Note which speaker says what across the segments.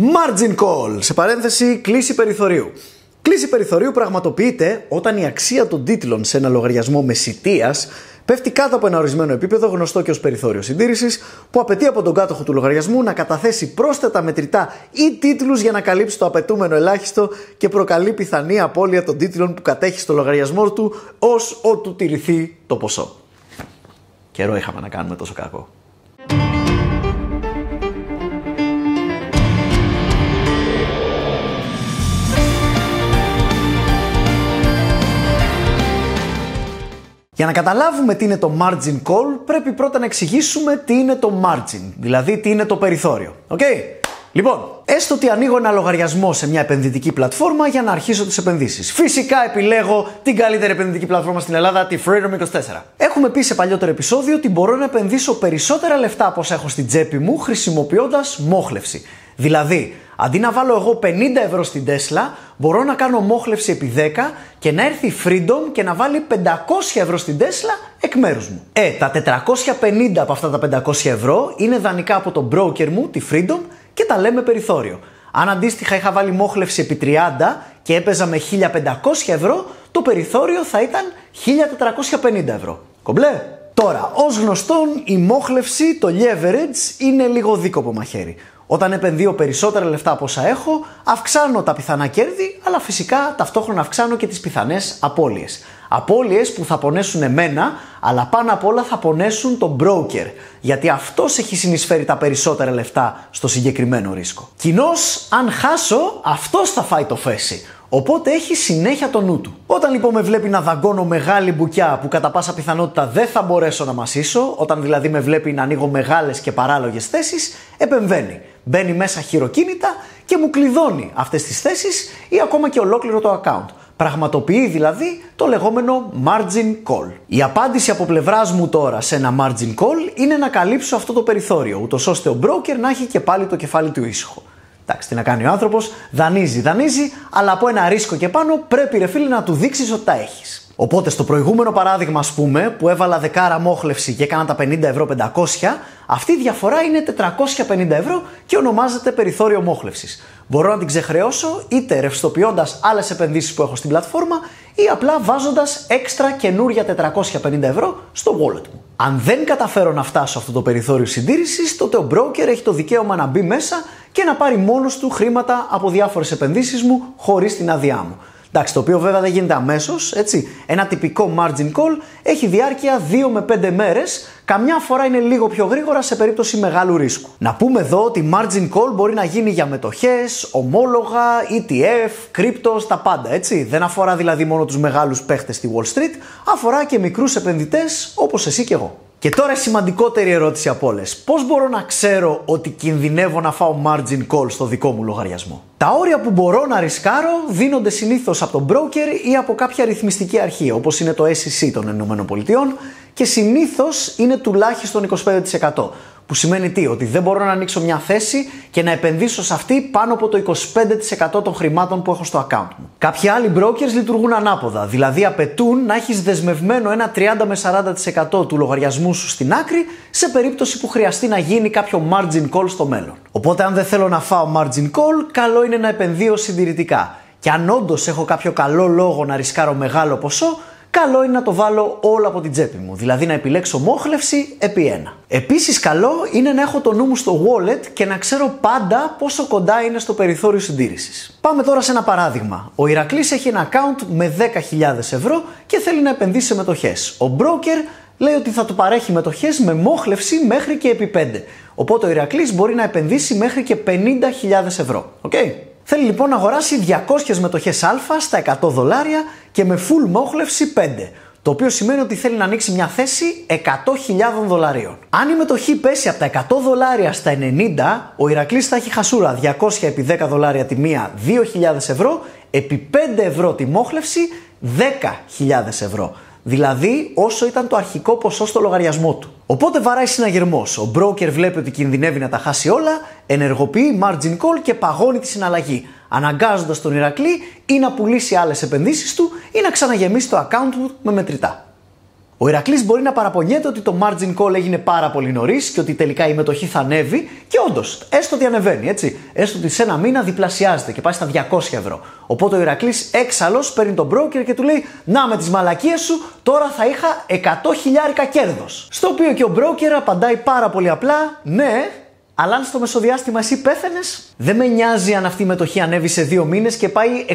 Speaker 1: Margin call, σε παρένθεση κλίση περιθωρίου. Κλίση περιθωρίου πραγματοποιείται όταν η αξία των τίτλων σε ένα λογαριασμό μεσητείας πέφτει κάτω από ένα ορισμένο επίπεδο γνωστό και ως περιθώριο συντήρησης, που απαιτεί από τον κάτοχο του λογαριασμού να καταθέσει πρόσθετα μετρητά ή τίτλους για να καλύψει το απαιτούμενο ελάχιστο και προκαλεί πιθανή απώλεια των τίτλων που κατέχει στο λογαριασμό του ως ότου τηρηθεί το ποσό. Καιρό είχαμε να κάνουμε τόσο κακό. Για να καταλάβουμε τι είναι το margin call, πρέπει πρώτα να εξηγήσουμε τι είναι το margin, δηλαδή τι είναι το περιθώριο. Okay? Λοιπόν, έστω ότι ανοίγω ένα λογαριασμό σε μια επενδυτική πλατφόρμα για να αρχίσω τις επενδύσεις. Φυσικά επιλέγω την καλύτερη επενδυτική πλατφόρμα στην Ελλάδα, τη Freedom24. Έχουμε πει σε παλιότερο επεισόδιο ότι μπορώ να επενδύσω περισσότερα λεφτά από όσα έχω στην τσέπη μου χρησιμοποιώντας μόχλευση. Δηλαδή, Αντί να βάλω εγώ 50 ευρώ στην Tesla, μπορώ να κάνω μόχλευση επί 10 και να έρθει η Freedom και να βάλει 500 ευρώ στην Tesla εκ μέρους μου. Ε, τα 450 από αυτά τα 500 ευρώ είναι δανεικά από τον broker μου, τη Freedom, και τα λέμε περιθώριο. Αν αντίστοιχα είχα βάλει μόχλευση επί 30 και έπαιζα με 1500 ευρώ, το περιθώριο θα ήταν 1450 ευρώ. Κομπλέ! Τώρα, ως γνωστόν, η μόχλευση, το leverage, είναι λίγο δίκοπο μαχαίρι. Όταν επενδύω περισσότερα λεφτά από όσα έχω, αυξάνω τα πιθανά κέρδη, αλλά φυσικά ταυτόχρονα αυξάνω και τις πιθανές απώλειες. Απώλειες που θα πονέσουν εμένα, αλλά πάνω απ' όλα θα πονέσουν τον broker, γιατί αυτός έχει συνεισφέρει τα περισσότερα λεφτά στο συγκεκριμένο ρίσκο. Κοινώς, αν χάσω, αυτός θα φάει το φέση. Οπότε έχει συνέχεια το νου του. Όταν λοιπόν με βλέπει να δαγκώνω μεγάλη μπουκιά που κατά πάσα πιθανότητα δεν θα μπορέσω να μασίσω, όταν δηλαδή με βλέπει να ανοίγω μεγάλες και παράλογες θέσεις, επεμβαίνει. Μπαίνει μέσα χειροκίνητα και μου κλειδώνει αυτές τις θέσεις ή ακόμα και ολόκληρο το account. Πραγματοποιεί δηλαδή το λεγόμενο margin call. Η απάντηση από πλευράς μου τώρα σε ένα margin call είναι να καλύψω αυτό το περιθώριο, ούτως ώστε ο broker να έχει και πάλι το κεφάλι του ήσυχο. Εντάξει, τι να κάνει ο άνθρωπος, δανείζει, δανείζει, αλλά από ένα ρίσκο και πάνω πρέπει ρε φίλε να του δείξεις ότι τα έχεις. Οπότε στο προηγούμενο παράδειγμα, ας πούμε, που έβαλα δεκάρα μόχλευση και έκανα τα 50 ευρώ 500, αυτή η διαφορά είναι 450 ευρώ και ονομάζεται περιθώριο μόχλευσης. Μπορώ να την ξεχρεώσω είτε ρευστοποιώντας άλλες επενδύσεις που έχω στην πλατφόρμα ή απλά βάζοντας έξτρα καινούρια 450 ευρώ στο wallet μου. Αν δεν καταφέρω να φτάσω αυτό το περιθώριο συντήρησης, τότε ο broker έχει το δικαίωμα να μπει μέσα και να πάρει μόνος του χρήματα από διάφορες επενδύσεις μου χωρίς την άδειά μου. Εντάξει, το οποίο βέβαια δεν γίνεται αμέσως, έτσι. Ένα τυπικό margin call έχει διάρκεια 2 με 5 μέρες, καμιά φορά είναι λίγο πιο γρήγορα σε περίπτωση μεγάλου ρίσκου. Να πούμε εδώ ότι margin call μπορεί να γίνει για μετοχές, ομόλογα, ETF, κρύπτο, τα πάντα, έτσι. Δεν αφορά δηλαδή μόνο τους μεγάλους παίχτες στη Wall Street, αφορά και μικρούς επενδυτές όπως εσύ και εγώ. Και τώρα η σημαντικότερη ερώτηση από όλες. Πώς μπορώ να ξέρω ότι κινδυνεύω να φάω margin call στο δικό μου λογαριασμό; Τα όρια που μπορώ να ρισκάρω δίνονται συνήθως από τον broker ή από κάποια ρυθμιστική αρχή, όπως είναι το SEC των ΗΠΑ και συνήθως είναι τουλάχιστον 25%. Που σημαίνει τι, ότι δεν μπορώ να ανοίξω μια θέση και να επενδύσω σε αυτή πάνω από το 25% των χρημάτων που έχω στο account μου. Κάποιοι άλλοι brokers λειτουργούν ανάποδα, δηλαδή απαιτούν να έχεις δεσμευμένο ένα 30 με 40% του λογαριασμού σου στην άκρη σε περίπτωση που χρειαστεί να γίνει κάποιο margin call στο μέλλον. Οπότε, αν δεν θέλω να φάω margin call, καλό είναι να επενδύω συντηρητικά. Και αν όντως έχω κάποιο καλό λόγο να ρισκάρω μεγάλο ποσό, καλό είναι να το βάλω όλο από την τσέπη μου, δηλαδή να επιλέξω μόχλευση επί ένα. Επίσης καλό είναι να έχω το νου μου στο wallet και να ξέρω πάντα πόσο κοντά είναι στο περιθώριο συντήρησης. Πάμε τώρα σε ένα παράδειγμα. Ο Ηρακλής έχει ένα account με 10.000 ευρώ και θέλει να επενδύσει σε μετοχές. Ο broker λέει ότι θα του παρέχει μετοχές με μόχλευση μέχρι και επί 5. Οπότε ο Ηρακλής μπορεί να επενδύσει μέχρι και 50.000 ευρώ. Okay? Θέλει λοιπόν να αγοράσει 200 μετοχές α στα 100 δολάρια και με full μόχλευση 5. Το οποίο σημαίνει ότι θέλει να ανοίξει μια θέση 100.000 δολαρίων. Αν η μετοχή πέσει από τα 100 δολάρια στα 90, ο Ηρακλής θα έχει χασούρα 200 επί 10 δολάρια τη μία 2.000 ευρώ, επί 5 ευρώ τη μόχλευση 10.000 ευρώ δηλαδή όσο ήταν το αρχικό ποσό στο λογαριασμό του. Οπότε βαράει συναγερμός. Ο broker βλέπει ότι κινδυνεύει να τα χάσει όλα, ενεργοποιεί margin call και παγώνει τη συναλλαγή, αναγκάζοντας τον Ηρακλή ή να πουλήσει άλλες επενδύσεις του ή να ξαναγεμίσει το account του με μετρητά. Ο Ηρακλή μπορεί να παραπονιέται ότι το margin call έγινε πάρα πολύ νωρίς και ότι τελικά η μετοχή θα ανέβει και όντως, έστω ότι ανεβαίνει, έτσι. Έστω ότι σε ένα μήνα διπλασιάζεται και πάει στα 200 ευρώ. Οπότε ο Ηρακλή έξαλλος παίρνει τον broker και του λέει: Να με τις μαλακίες σου, τώρα θα είχα 100 χιλιάρικα κέρδος. Στο οποίο και ο broker απαντάει πάρα πολύ απλά: Ναι, αλλά αν στο μεσοδιάστημα εσύ πέθανε, δεν με νοιάζει αν αυτή η μετοχή ανέβει σε δύο μήνες και πάει 600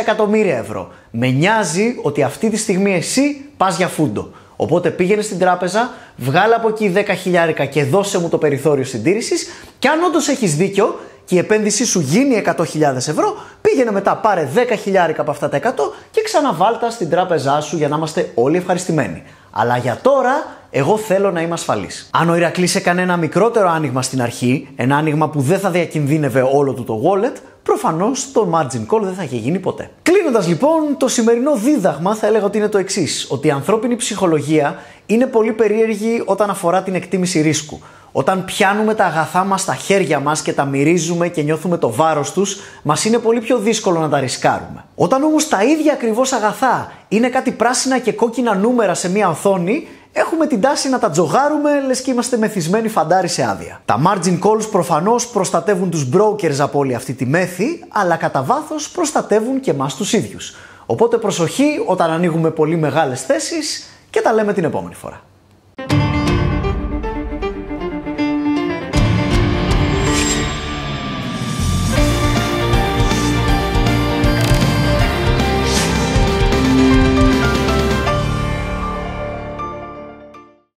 Speaker 1: εκατομμύρια ευρώ. Με νοιάζει ότι αυτή τη στιγμή εσύ πας για φούντο. Οπότε πήγαινε στην τράπεζα, βγάλε από εκεί 10 χιλιάρικα και δώσε μου το περιθώριο συντήρησης. Και αν όντως έχεις δίκιο και η επένδυσή σου γίνει 100.000 ευρώ, πήγαινε μετά, πάρε 10 χιλιάρικα από αυτά τα 100 και ξαναβάλτα στην τράπεζά σου για να είμαστε όλοι ευχαριστημένοι. Αλλά για τώρα, εγώ θέλω να είμαι ασφαλής. Αν ο Ηρακλής έκανε ένα μικρότερο άνοιγμα στην αρχή, ένα άνοιγμα που δεν θα διακινδύνευε όλο του το wallet, προφανώς το margin call δεν θα είχε γίνει ποτέ. Κλείνοντας λοιπόν, το σημερινό δίδαγμα θα έλεγα ότι είναι το εξής: Ότι η ανθρώπινη ψυχολογία είναι πολύ περίεργη όταν αφορά την εκτίμηση ρίσκου. Όταν πιάνουμε τα αγαθά μας στα χέρια μας και τα μυρίζουμε και νιώθουμε το βάρος τους, μας είναι πολύ πιο δύσκολο να τα ρισκάρουμε. Όταν όμως τα ίδια ακριβώς αγαθά είναι κάτι πράσινα και κόκκινα νούμερα σε μια οθόνη, έχουμε την τάση να τα τζογάρουμε λες και είμαστε μεθυσμένοι φαντάρι σε άδεια. Τα margin calls προφανώς προστατεύουν τους brokers από όλη αυτή τη μέθη, αλλά κατά βάθος προστατεύουν και εμάς τους ίδιους. Οπότε προσοχή όταν ανοίγουμε πολύ μεγάλες θέσεις και τα λέμε την επόμενη φορά.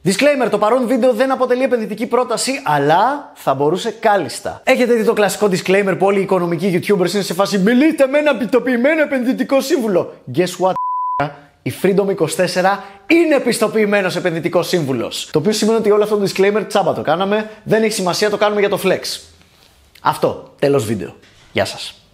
Speaker 1: Disclaimer, το παρόν βίντεο δεν αποτελεί επενδυτική πρόταση, αλλά θα μπορούσε κάλλιστα. Έχετε δει το κλασικό disclaimer που όλοι οι οικονομικοί YouTubers είναι σε φάση Μιλείτε με ένα πιστοποιημένο επενδυτικό σύμβουλο. Guess what? Η Freedom 24 είναι πιστοποιημένος επενδυτικός σύμβουλος. Το οποίο σημαίνει ότι όλο αυτό το disclaimer τσάμπα το κάναμε, δεν έχει σημασία, το κάνουμε για το flex. Αυτό, τέλος βίντεο. Γεια σας.